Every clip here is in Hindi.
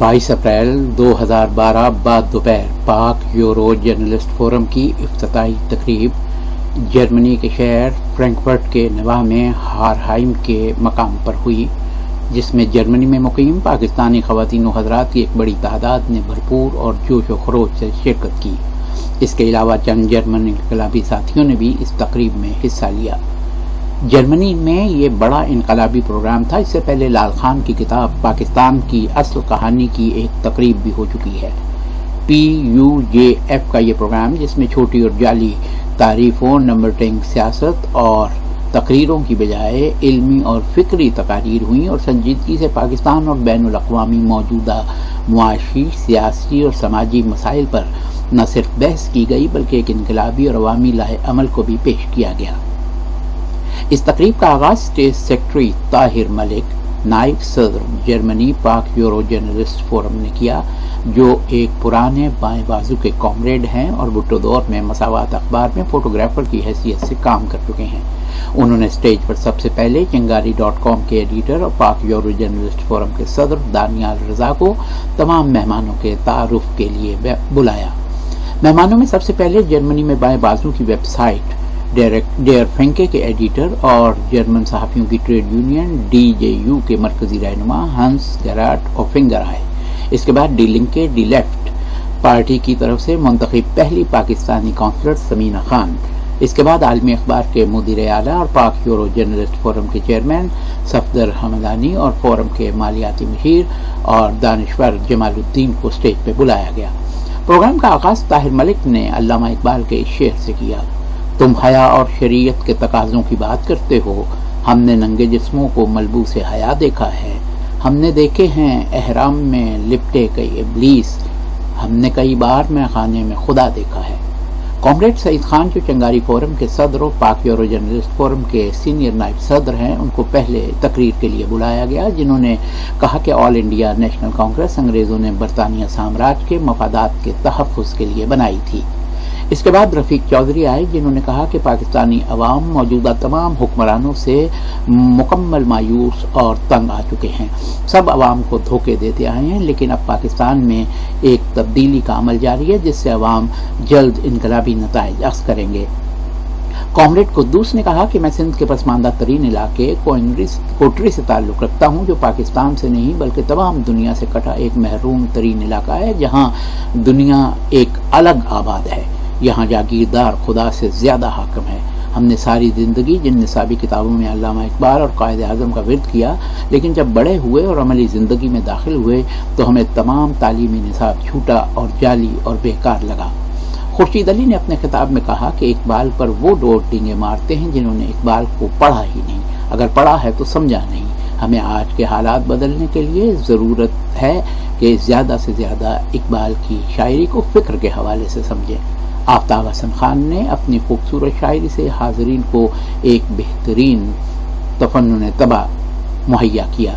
22 अप्रैल 2012 बाद दोपहर, पाक यूरो जर्नलिस्ट फोरम की इफ्तताही तकरीब, जर्मनी के शहर फ्रैंकफर्ट के नवा में हारहाइम के मकाम पर हुई, जिसमें जर्मनी में मुकीम पाकिस्तानी खवतिन हजरात की एक बड़ी तादाद ने भरपूर और जोश व खरोश से शिरकत की। इसके अलावा चंद जर्मन इनकलाबी साथियों ने भी इस तकरीब में हिस्सा लिया। जर्मनी में ये बड़ा इनकलाबी प्रोग्राम था। इससे पहले लाल खान की किताब पाकिस्तान की असल कहानी की एक तकरीब भी हो चुकी है। पी यू जे एफ़ का ये प्रोग्राम जिसमें छोटी और जाली तारीफों नंबर टेंग सियासत और तकरीरों की बजाय इल्मी और फिक्री तकारीर हुई और संजीदगी से पाकिस्तान और बैन अवी मौजूदा मुआशी, सियासी और समाजी मसाइल पर न सिर्फ़ बहस की गई, बल्कि एक इनकलाबी और अवामी लाए अमल को भी पेश किया गया। इस तकरीब का आगाज़ स्टेट सेक्रेटरी ताहिर मलिक नाइब सदर जर्मनी पाक यूरो जर्नलिस्ट फोरम ने किया, जो एक पुराने बाएँ बाजू के कॉमरेड हैं और भुट्टो दौर में मसावत अखबार में फोटोग्राफर की हैसियत से काम कर चुके हैं। उन्होंने स्टेज पर सबसे पहले चिंगारी डॉट कॉम के एडिटर और पाक यूरो जर्नलिस्ट फोरम के सदर दानियाल रजा को तमाम मेहमानों के तारुफ के लिए बुलाया। मेहमानों में सबसे पहले जर्मनी में बाएँ बाजू की वेबसाइट डेयर फेंके के एडिटर और जर्मन सहाफ़ियों की ट्रेड यूनियन डीजेयू के मरकजी रहनुमा हंस गराट और फिंगर आए इसके बाद Die Linke the left party की तरफ़ से मुंतखब पहली पाकिस्तानी काउंसलर समीना खान इसके बाद आलमी अखबार के मुदिर आला और पाक यूरो जर्नलिस्ट फोरम के चेयरमैन सफदर हमदानी और फोरम के मालियाती मशीर और दानश्वर जमालुद्दीन को स्टेज पर बुलाया गया प्रोग्राम का आगाज़ ताहिर मलिक ने अल्लामा इकबाल के शेर से किया तुम हया और शरीयत के तकाजों की बात करते हो। हमने नंगे जिस्मों को मलबू से हया देखा है। हमने देखे हैं अहराम में लिपटे कई इबलीस। हमने कई बार में खाने में खुदा देखा है। कॉमरेड सईद खान जो चंगारी फोरम के सदर और पाक यूरो जर्नलिस्ट फोरम के सीनियर नायब सदर हैं, उनको पहले तकरीर के लिए बुलाया गया, जिन्होंने कहा कि ऑल इंडिया नेशनल कांग्रेस अंग्रेज़ों ने बरतानिया साम्राज्य के मफादात के तहफ़ के लिए बनाई थी। इसके बाद रफीक चौधरी आए, जिन्होंने कहा कि पाकिस्तानी अवाम मौजूदा तमाम हुक्मरानों से मुकम्मल मायूस और तंग आ चुके हैं। सब अवाम को धोखे देते आए हैं, लेकिन अब पाकिस्तान में एक तब्दीली का अमल जारी है, जिससे अवाम जल्द इनकलाबी नतज अख्स करेंगे। कॉमरेड कुद्दूस ने कहा कि मैं सिंध के पसमानदा तरीन इलाके कोटरी से ताल्लुक रखता हूँ, जो पाकिस्तान से नहीं, बल्कि तमाम दुनिया से कटा एक महरूम तरीन इलाका है, जहाँ दुनिया एक अलग आबाद है। यहाँ जागीरदार खुदा से ज़्यादा हाकम है। हमने सारी ज़िंदगी जिन निसाबी किताबों में अलामा इकबाल और कायद आज़म का विरद किया, लेकिन जब बड़े हुए और अमली ज़िंदगी में दाखिल हुए तो हमें तमाम तालीमी निसाब झूठा और जाली और बेकार लगा। खुर्शीद अली ने अपने खिताब में कहा कि इकबाल पर वो डोर टींगे मारते हैं जिन्होंने इकबाल को पढ़ा ही नहीं। अगर पढ़ा है तो समझा नहीं। हमें आज के हालात बदलने के लिए ज़रूरत है कि ज़्यादा से ज़्यादा इकबाल की शायरी को फ़िक्र के हवाले से समझें। आफ्ताब हसन खान ने अपनी खूबसूरत शायरी से हाजरीन को एक बेहतरीन तफन तबाह मुहैया किया।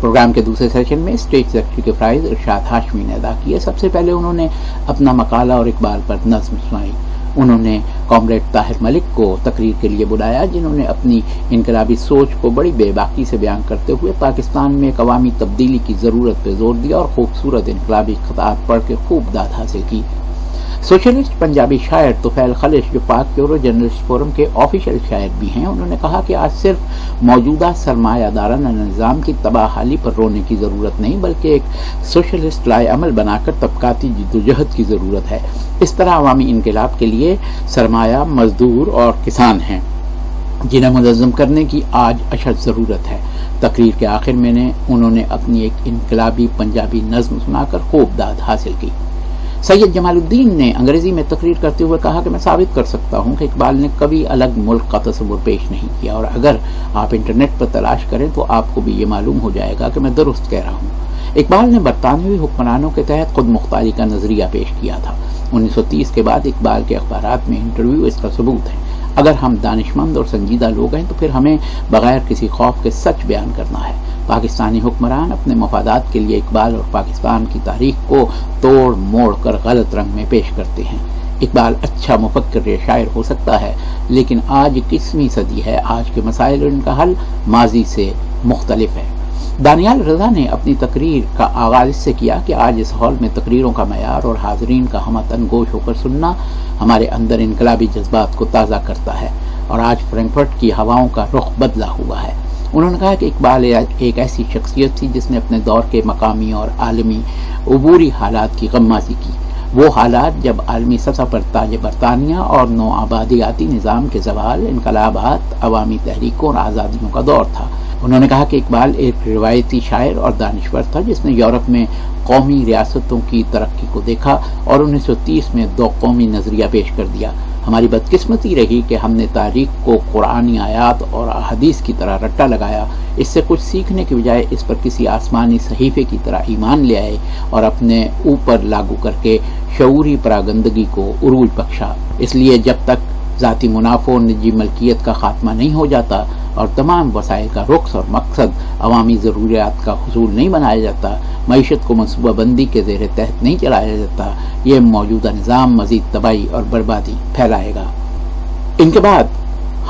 प्रोग्राम के दूसरे सेशन में स्टेज सेक्रेटरी के प्राइज इरशाद हाशमी ने अदा किए सबसे पहले उन्होंने अपना मकाला और इकबाल पर नज्म सुनाई। उन्होंने कॉमरेड ताहिर मलिक को तकरीर के लिए बुलाया, जिन्होंने अपनी इनकलाबी सोच को बड़ी बेबाकी से बयान करते हुए पाकिस्तान में एक अवामी तब्दीली की ज़रूरत पर ज़ोर दिया और खूबसूरत इनकलाबी खताब पढ़ के खूब दाद हासिल की। सोशलिस्ट पंजाबी शायर तुफैल खलिश जो पाक प्योरो जर्नलिस्ट फोरम के ऑफिशियल शायर भी हैं। उन्होंने कहा कि आज सिर्फ़ मौजूदा सरमायादाराना निज़ाम की तबाहाली पर रोने की ज़रूरत नहीं, बल्कि एक सोशलिस्ट लाए अमल बनाकर तबकाती जदोजहद की ज़रूरत है। इस तरह अवामी इनकलाब के लिए सरमाया मजदूर और किसान हैं, जिन्हें मुलजम करने की आज अशद ज़रूरत है। तकरीर के आखिर में उन्होंने अपनी एक इनकलाबी पंजाबी नज्म सुनाकर खूब दाद हासिल की। सैयद जमालुद्दीन ने अंग्रेज़ी में तकरीर करते हुए कहा कि मैं साबित कर सकता हूँ कि इकबाल ने कभी अलग मुल्क का तस्वुर पेश नहीं किया। और अगर आप इंटरनेट पर तलाश करें तो आपको भी ये मालूम हो जाएगा कि मैं दुरुस्त कह रहा हूँ। इकबाल ने बरतानवी हुक्मरानों के तहत खुद मुख्तारी का नज़रिया पेश किया था। 1930 के बाद इकबाल के अखबार में इंटरव्यू इसका सबूत है। अगर हम दानिशमंद और संजीदा लोग हैं तो फिर हमें बगैर किसी खौफ के सच बयान करना है। पाकिस्तानी हुक्मरान अपने मफादात के लिए इकबाल और पाकिस्तान की तारीख को तोड़ मोड़ कर गलत रंग में पेश करते हैं। इकबाल अच्छा मुफक्र शायर हो सकता है, लेकिन आज किसवीं सदी है। आज के मसाइल और इनका हल माजी से मुख्तलिफ़ है। दानियाल रजा ने अपनी तकरीर का आगाज़ इससे किया कि आज इस हॉल में तकरीरों का मैार और हाजरीन का हमतन गोश होकर सुनना हमारे अंदर इनकलाबी जज्बात को ताज़ा करता है और आज फ्रैंकफर्ट की हवाओं का रुख बदला हुआ है। उन्होंने कहा कि इकबाल एक ऐसी शख्सियत थी जिसने अपने दौर के मकामी और आलमी अबूरी हालात की गम्माजी की। वो हालात जब आलमी सतह पर ताज बरतानिया और नो आबादियाती निज़ाम के जवाल, इनकलाबात, अवामी तहरीकों और आज़ादियों का दौर था। उन्होंने कहा कि इकबाल एक रिवायती शायर और दानश्वर था जिसने यूरोप में कौमी रियासतों की तरक्की को देखा और 1930 में दो कौमी नज़रिया पेश कर दिया। हमारी बदकिस्मती रही कि हमने तारीख को कुरानी आयात और अहदीस की तरह रट्टा लगाया। इससे कुछ सीखने के बजाय इस पर किसी आसमानी सहीफे की तरह ईमान ले आए और अपने ऊपर लागू करके शौरी परागंदगी को उरूज बख्शा। इसलिए जब तक ज़ाती मुनाफो और निजी मलकियत का खात्मा नहीं हो जाता और तमाम वसाइल का रुख और मकसद अवामी ज़रूरियात का हसूल नहीं बनाया जाता, मीशत को मनसूबाबंदी के जेर तहत नहीं चलाया जाता, यह मौजूदा निज़ाम मजीद तबाही और बर्बादी फैलाएगा। इनके बाद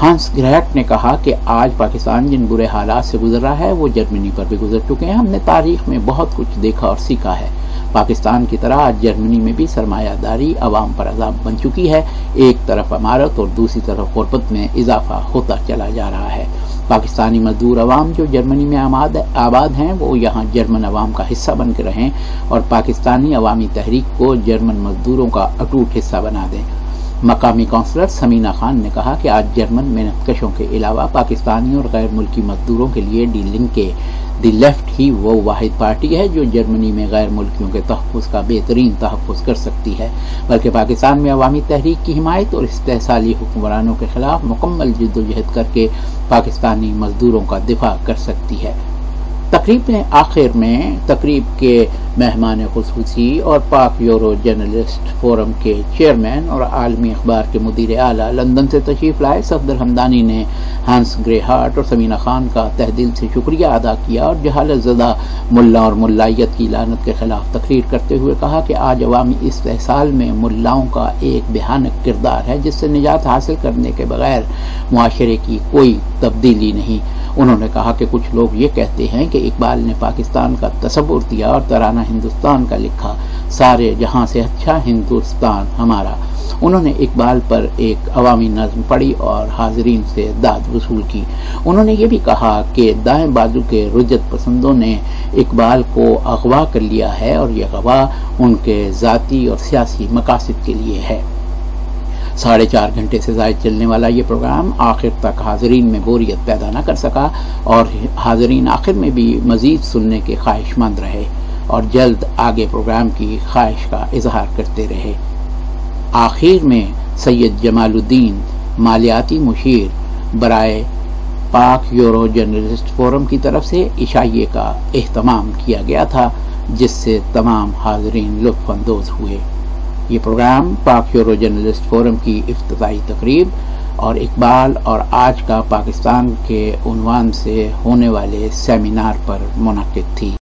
हंस ग्रहट ने कहा कि आज पाकिस्तान जिन बुरे हालात से गुजर रहा है, वो जर्मनी पर भी गुजर चुके हैं। हमने तारीख में बहुत कुछ देखा और सीखा है। पाकिस्तान की तरह आज जर्मनी में भी सरमायादारी, अवाम पर अजाब बन चुकी है। एक तरफ़ अमारत और दूसरी तरफ़ गुरबत में इजाफा होता चला जा रहा है। पाकिस्तानी मजदूर अवाम जो जर्मनी में आबाद हैं, वो यहाँ जर्मन अवाम का हिस्सा बन के रहें और पाकिस्तानी अवामी तहरीक को जर्मन मजदूरों का अटूट हिस्सा बना दें। मकामी काउंसलर समीना खान ने कहा कि आज जर्मन मेहनतकशों के अलावा पाकिस्तानी और गैर मुल्की मजदूरों के लिए डीलिंग के दी लेफ़्ट ही वो वाहिद पार्टी है जो जर्मनी में गैर मुल्कियों के तहफ़ का बेहतरीन तहफ़ कर सकती है। बल्कि पाकिस्तान में अवामी तहरीक की हिमायत और इस्तेसाली हुक्मरानों के खिलाफ मुकम्मल जद्दोजहद करके पाकिस्तानी मजदूरों का दिफा कर सकती है। तकरीब में आखिर में तकरीब के मेहमान खसूसी और पाक यूरो जर्नलिस्ट फोरम के चेयरमैन और आलमी अखबार के मुदीर आला लंदन से तशरीफ़ लाए सफदर हमदानी ने हंस ग्रे हार्ट और समीना खान का तहदिल से शुक्रिया अदा किया और जहालत जदा मुल्ला और मुलायत की लानत के खिलाफ तकरीर करते हुए कहा कि आज अवामी इस्तेसाल में मुलाओं का एक भयानक किरदार है, जिससे निजात हासिल करने के बगैर माशरे की कोई तब्दीली नहीं। उन्होंने कहा कि कुछ लोग ये कहते हैं कि इकबाल ने पाकिस्तान का तस्वुर दिया और तराना हिंदुस्तान का लिखा, सारे जहाँ से अच्छा हिंदुस्तान हमारा। उन्होंने इकबाल पर एक अवामी नज्म पढ़ी और हाजरीन से दाद वसूल की। उन्होंने ये भी कहा कि दाएँ बाजू के रुजत पसंदों ने इकबाल को अगवा कर लिया है और यह अगवा उनके ज़ाती और सियासी मकासद के लिए है। साढ़े चार घंटे से जायद चलने वाला ये प्रोग्राम आखिर तक हाजरीन में बोरियत पैदा न कर सका और हाजरीन आखिर में भी मजीद सुनने के ख्वाहिशमंद रहे। और जल्द आगे प्रोग्राम की ख्वाहिश का इजहार करते रहे। आखिर में सैयद जमालुद्दीन मालियाती मुशीर बरए पाक यूरो जर्नलिस्ट फोरम की तरफ़ से इशाइये का अहतमाम किया गया था, जिससे तमाम हाजरीन लुफानंदोज हुए। ये प्रोग्राम पाक यूरो जर्नलिस्ट फोरम की अफ्ताही तकरीब और इकबाल और आज का पाकिस्तान के उनवान से होने वाले सेमिनार पर मुनद थी।